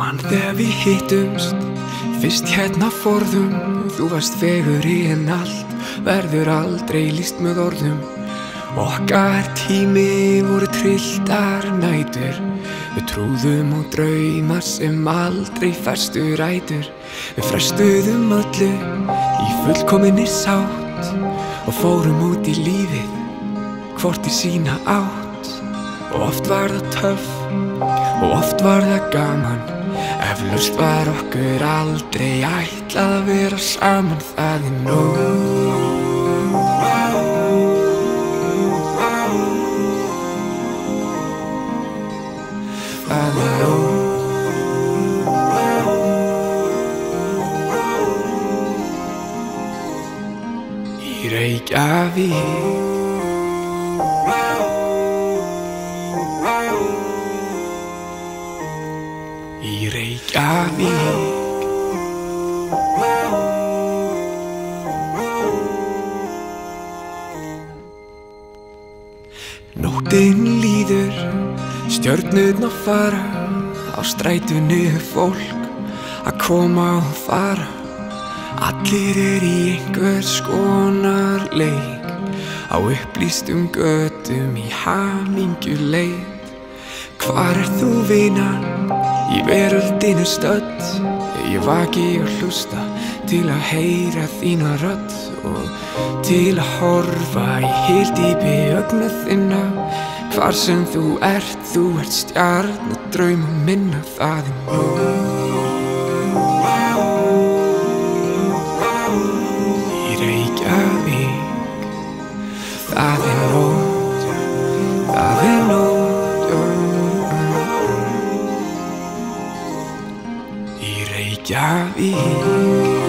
Mann þegar við hittumst Fyrst hérna forðum Þú varst fegur í en allt Verður aldrei líst með orðum. Okkar tími voru trilltar nætur Við trúðum á drauma sem aldrei færstu rætur. Við frestuðum öllu í fullkominni sátt Og fórum út í lífið hvort í sína átt. Og oft var það töff og oft var það gaman Eflaust var okkur aldrei ætlað að vera saman Það er nóg. Það er nóg. Í Reykjavík Í Reykjavík. Nóttin líður, stjörnurna fara Á strætunni fólk að koma og fara. Allir er í einhvers konar leik Á upplýstum götum í hamingju leit Hvar er þú vinan? Í veröldinu stödd Ég vaki og hlusta til að heyra þína rödd Og til að horfa í hildýpi ögnu þinna. Hvar sem þú ert, þú ert stjarn og drauma minna Það er nóg Í Reykjavík Í